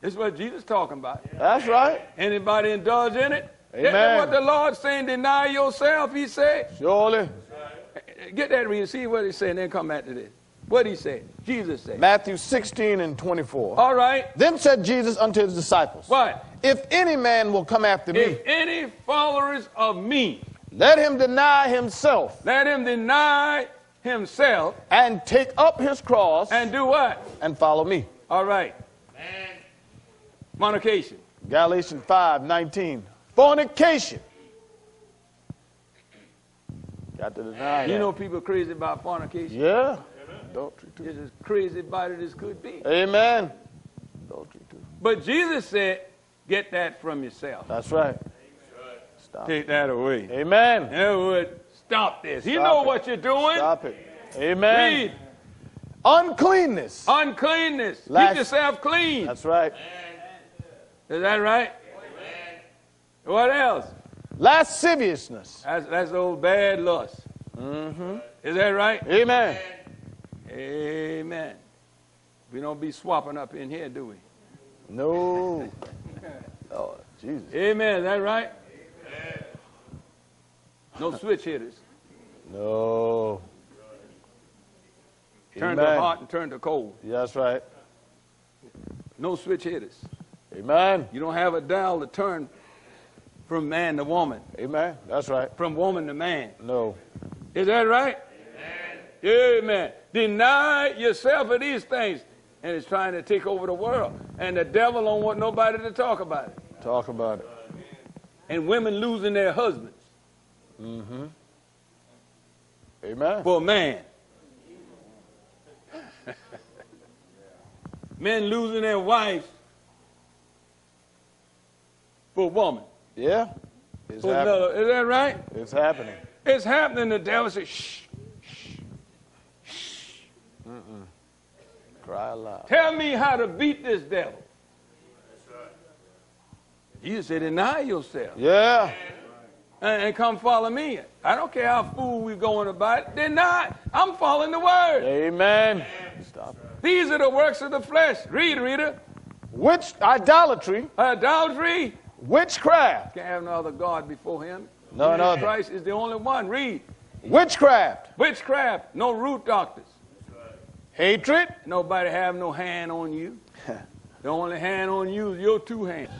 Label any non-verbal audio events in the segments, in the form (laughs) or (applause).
This is what Jesus talking about. That's right. Anybody indulge in it? Amen. That's what the Lord saying, deny yourself, he said. Surely. Get that read, see what he said, and then come back to this. What he said? Jesus said. Matthew 16 and 24. All right. Then said Jesus unto his disciples, What? If any man will come after me, If any followers of me, let him deny himself let him deny himself and take up his cross and do what? and follow me. All right. Fornication. Galatians 5 19. Fornication. Got to deny You that. know people crazy about fornication. Yeah. Adultery too. It's as crazy about it as could be. Amen. Adultery too. But Jesus said, get that from yourself. That's right. Stop. Take that away. Amen. In other words, stop this. You know it. what you're doing. Stop it. Amen. Read. Uncleanness. Uncleanness. Last- Keep yourself clean. That's right. Is that right? What else? Lasciviousness. That's, that's old bad lust. Mm-hmm. Is that right? Amen. Amen. We don't be swapping up in here, do we? No. (laughs) Oh, Jesus. Amen. Is that right? No switch hitters. No. Turn Amen. to hot and turn to cold. Yeah, that's right. No switch hitters. Amen. You don't have a dial to turn from man to woman, Amen. That's right. from woman to man. No. Is that right? Amen. Amen. Deny yourself of these things. And it's trying to take over the world. And the devil don't want nobody to talk about it. Talk about it. And women losing their husbands Mm-hmm. Amen. for a man. Men losing their wives for a woman. Yeah. It's For happening. another. Is that right? It's happening. It's happening. The devil says, shh. Shh, shh, Mm-mm. cry aloud. Tell me how to beat this devil. That's right. Jesus said, deny yourself Yeah. and, and come follow me. I don't care how fool we're going about it. Deny. I'm following the word. Amen. Stop. These are the works of the flesh. Read, reader. Witch, idolatry, Adultery. Witchcraft, Can't have no other God before him. No Jesus other. Christ is the only one. Read. witchcraft, Witchcraft. No root doctors. hatred, Nobody have no hand on you. (laughs) The only hand on you is your two hands.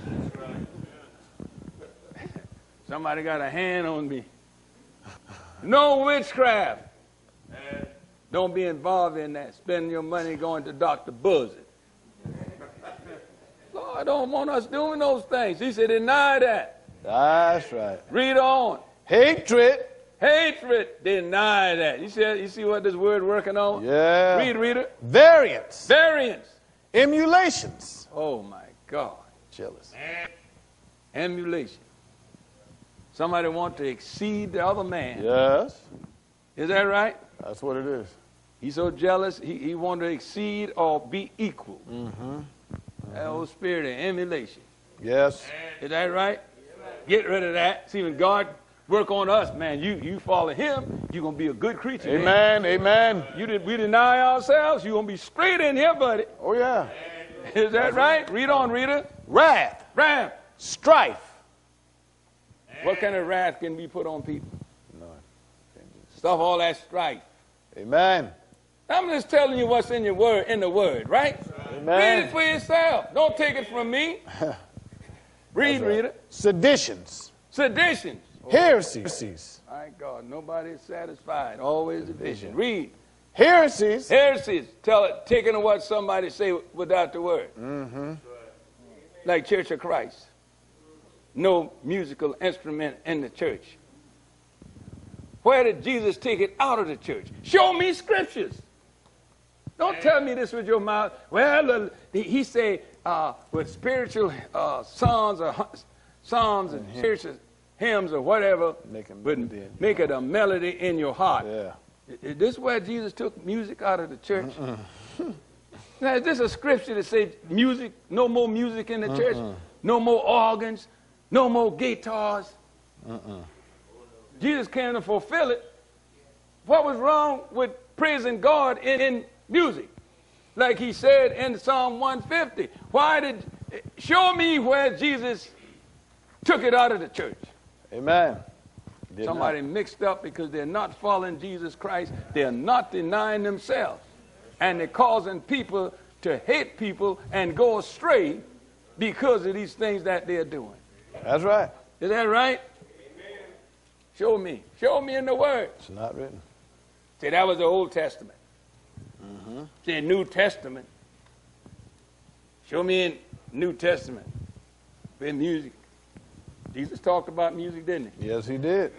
Somebody got a hand on me. No witchcraft. Don't be involved in that. Spend your money going to Dr. Buzzard. Lord don't want us doing those things. He said, deny that. That's right. Read on. Hatred, Hatred, deny that. You see, you see what this word working on? yeah. Read, reader. Variance, Variance. emulations, Oh my God. jealous. Emulation. Somebody want to exceed the other man. Yes, Is that right? that's what it is. He's so jealous, he, he want to exceed or be equal. Mm-hmm. That old spirit of emulation. Yes, Is that right? Get rid of that. See, when God work on us, man, you, you follow him, you're going to be a good creature. man. amen, amen. You did, we deny ourselves, you're going to be straight in here, buddy. Oh, yeah. (laughs) Is that right? Read on, reader. Wrath, Wrath. strife. What kind of wrath can be put on people? None. Stuff all that strife. Amen. I'm just telling you what's in your word, in the word, right? Read it for yourself. Don't take it from me. (laughs) Read, read it. Seditions, Sedition. heresies, My God, nobody is satisfied. Always division. Read. heresies, Heresies. Tell it, taking what somebody say without the word. mm-hmm. Like Church of Christ. No musical instrument in the church. Where did Jesus take it out of the church? Show me scriptures. Don't tell me this with your mouth. Well, he, say uh, with spiritual uh, songs or songs and spiritual hymns or whatever, Make but make it a melody in your heart. Yeah. Is this where Jesus took music out of the church? (laughs) now, is this a scripture that says music, no more music in the church, no more organs, no more guitars? Jesus came to fulfill it. What was wrong with praising God in, in music? Like he said in Psalm 150. Why did Show me where Jesus took it out of the church. Amen. Did Somebody mixed up because they're not following Jesus Christ. They're not denying themselves. And they're causing people to hate people and go astray because of these things that they're doing. That's right. Is that right? Amen. Show me. Show me in the Word. It's not written. See, that was the Old Testament. See, New Testament. Show me in New Testament. In music. Jesus talked about music, didn't he? Yes, he did.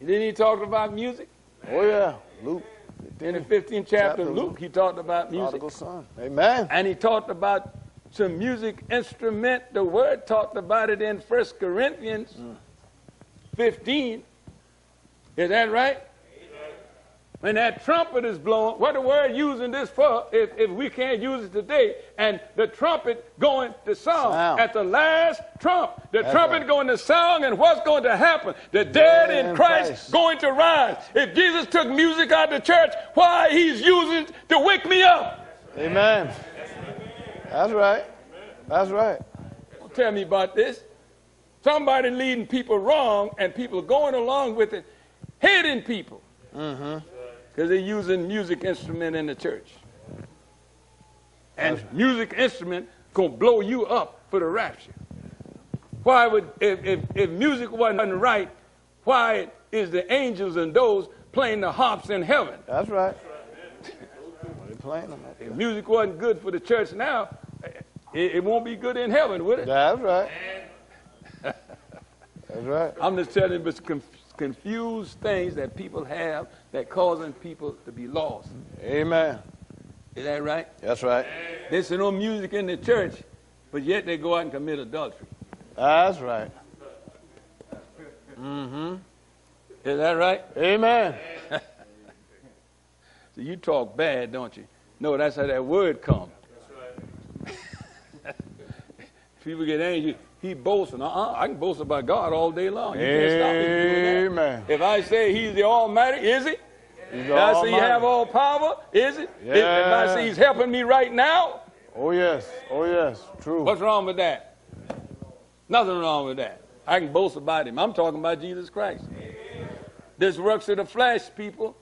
Didn't he talk about music? Oh, yeah. Luke. In the 15th chapter of Luke, he talked about music. Prodigal son. Amen. And he talked about some music instrument. The word talked about it in First Corinthians 15. Is that right? When that trumpet is blown, what the word using this for if, if we can't use it today? And the trumpet going to sound Sound. at the last trump. The That's trumpet right. going to sound, and what's going to happen? The dead in in Christ, Christ. going to rise. If Jesus took music out of the church, why he's using it to wake me up? Amen. That's right. That's right. Don't tell me about this. Somebody leading people wrong, and people are going along with it, hating people. Mm-hmm. Because they're using music instrument in the church. And music instrument gonna blow you up for the rapture. Why would if, if, if music wasn't right, why is the angels and those playing the harps in heaven? That's right. Playing them. If music wasn't good for the church now, it, it won't be good in heaven, would it? That's right. That's right. I'm just telling you, conf- confused things that people have that causing people to be lost. Amen. Is that right? That's right. There's no music in the church, but yet they go out and commit adultery. That's right. Mm-hmm. Is that right? Amen. (laughs) So you talk bad, don't you? No, that's how that word comes. (laughs) People get angry. He boasting. Uh-uh. I can boast about God all day long. You can't stop me from doing that. Amen. If I say He's the Almighty, is He? He's If I say He have all power, is it? If- If I say He's helping me right now, Oh, yes. Oh, yes. True. What's wrong with that? Nothing wrong with that. I can boast about him. I'm talking about Jesus Christ. This works of the flesh, people.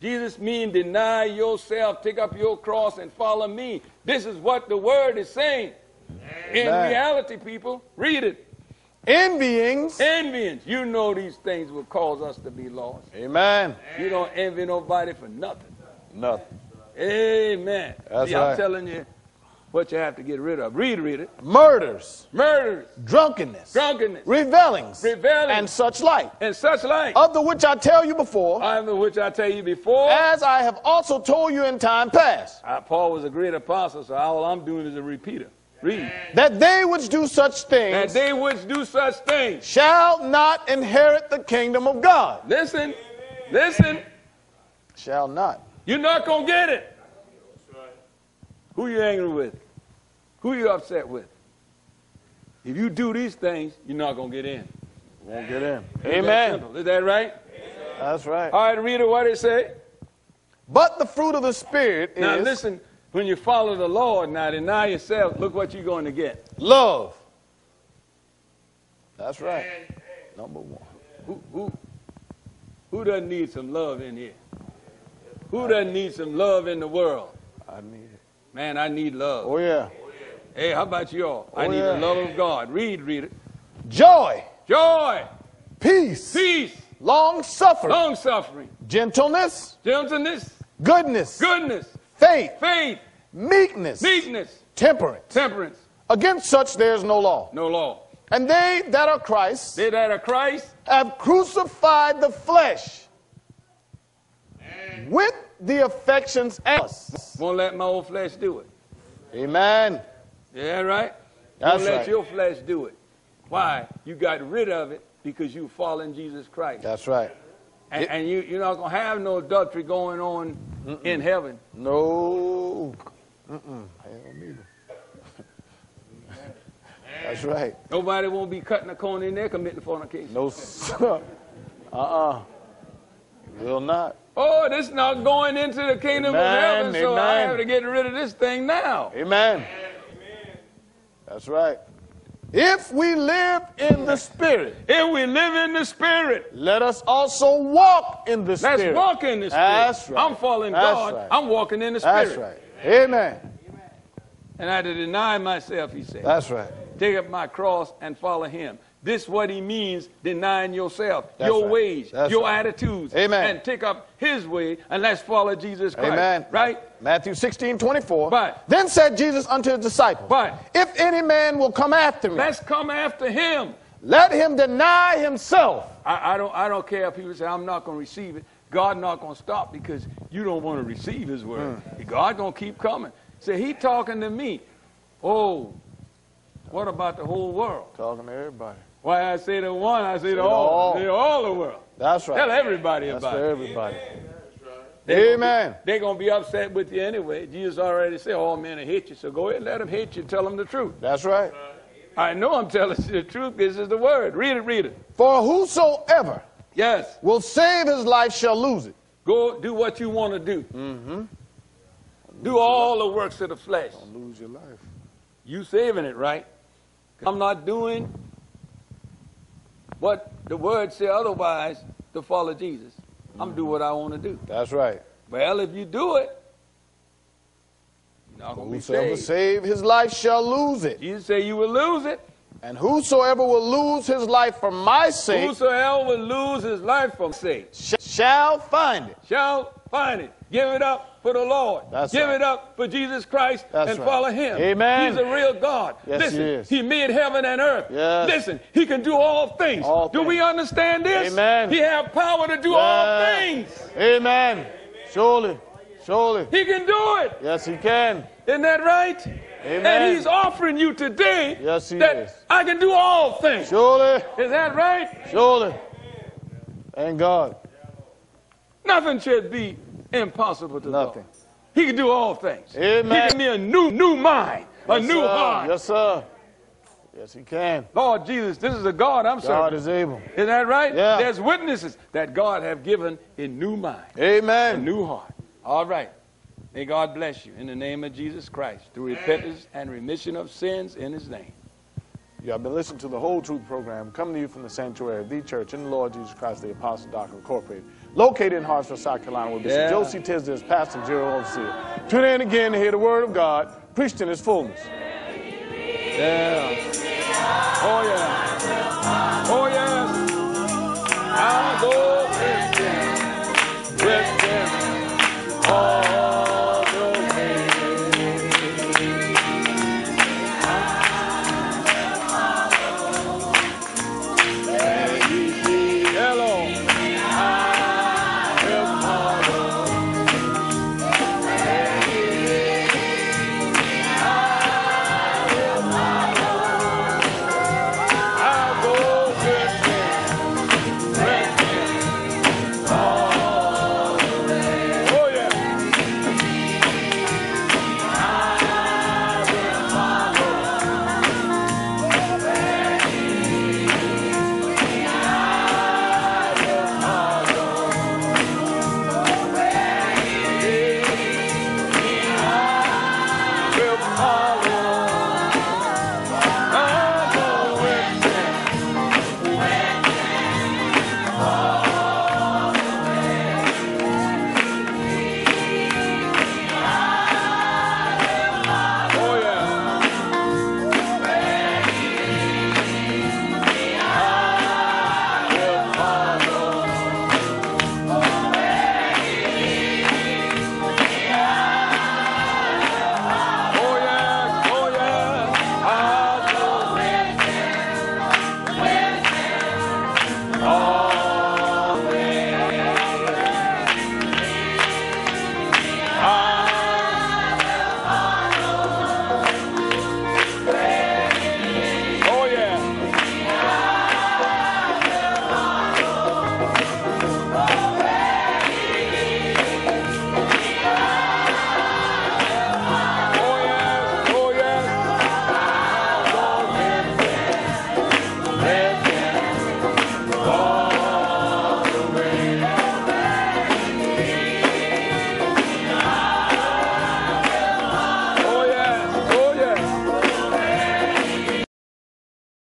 Jesus mean deny yourself, take up your cross, and follow me. This is what the word is saying. In Amen. reality, people, read it. Envyings. Envyings. You know these things will cause us to be lost. Amen. You don't envy nobody for nothing. Nothing. Amen. That's See, I'm telling you what you have to get rid of. Read, read it. Murders. Murders, Drunkenness. drunkenness, Revellings. Revelings. And such like. and such like. Of the which I tell you before, of the which I tell you before. as I have also told you in time past, Uh, Paul was a great apostle, so all I'm doing is a repeater. Read. that they which do such And things they which do such things. shall not inherit the kingdom of God. Listen, listen, Shall not. you're not going to get it. Who you angry with? Who you upset with? If you do these things, you're not going to get in. Won't get in. Amen. Is that right? That's right. All right, reader, what it say? But the fruit of the Spirit is Now listen, when you follow the Lord, now deny yourself, look what you're going to get. love. That's right. Number one. Who, who, who doesn't need some love in here? Who doesn't need some love in the world? I need it. Man, I need love. Oh, yeah. Hey, how about y'all? I Oh, need yeah. the love of God. Read, read it. Joy, Joy, peace, peace, long suffering, long suffering, gentleness, gentleness, goodness, goodness, faith, faith, meekness, meekness, temperance. temperance. Against such there is no law. No law. And they that are Christ They that are Christ, have crucified the flesh with the affections and lusts. won't let my old flesh do it. Amen. Yeah, right? That's won't let right. your flesh do it. Why? You got rid of it because you fall in Jesus Christ. That's right. And, and you, you're not going to have no adultery going on in heaven. No. Mm-mm. Hell neither. (laughs) That's right. Nobody won't be cutting a corner in there committing fornication. No, sir. Uh-uh. Will not. Oh, this not going into the kingdom Amen, of heaven, so I have to get rid of this thing now. Amen. Amen. That's right. If we live in the Spirit, If we live in the Spirit, let us also walk in the Spirit. let's walk in the Spirit. That's right. I'm following That's God. right. I'm walking in the Spirit. That's right. Amen. And I had to deny myself, he said. That's right. Take up my cross and follow him. This is what he means denying yourself, That's your right. ways, That's your right. attitudes. Amen. And take up his way and let's follow Jesus Christ. Amen. Right? Matthew 16, 24. But- then said Jesus unto his disciples, But- If any man will come after me, Let's come after him. let him deny himself. I, I don't I don't care if people say I'm not going to receive it. God not going to stop because you don't want to receive his word. Hmm. God going to keep coming. Say he talking to me. Oh, what about the whole world? Talking to everybody. Why I say the one, I say the to all. all. Say all the world. That's right. Tell everybody That's about it. everybody. They Amen. They're going to be upset with you anyway. Jesus already said, all men will hate you. So go ahead and let them hate you. Tell them the truth. That's right. I know I'm telling you (laughs) the truth. This is the word. Read it, read it. For whosoever Yes. will save his life shall lose it. Go do what you want to do. Mm-hmm. Do all the works of the flesh. Don't lose your life. You saving it, right? I'm not doing what the word say otherwise to follow Jesus. I'm do what I want to do. That's right. Well, if you do it, you're not going to be Whosoever saved. save his life shall lose it. Jesus say you will lose it. And whosoever will lose his life for my sake Whosoever will lose his life for sake sh- shall find it. shall find it. Give it up for the Lord. That's Give right. it up for Jesus Christ That's and right. follow him. Amen. He's a real God. Yes, Listen, he is. he made heaven and earth. Yes. Listen, he can do all things. All do things. we understand this? Amen. He has power to do all Yeah. things. Amen. Surely. Surely. He can do it. Yes, he can. Isn't that right? Amen. And he's offering you today Yes, he that is. I can do all things. Surely. Is that right? Surely. Thank God. Nothing should be impossible to Nothing. God. He can do all things. Amen. He can be a new, new mind, a new sir. heart. Yes, sir. Yes, he can. Lord Jesus, this is a God I'm sorry. God serving. is able. Is that right? Yeah. There's witnesses that God have given a new mind, a Amen. new heart. All right. May God bless you in the name of Jesus Christ through repentance and remission of sins in his name. You have been listening to the Whole Truth program coming to you from the sanctuary of the church in the Lord Jesus Christ, the Apostle Doctrine Incorporated, located in Hartsville, South Carolina, with Bishop Yeah. Joe C. Tisdale as pastor and general overseer. Tune in again to hear the word of God preached in its fullness. Yeah. Oh, yeah.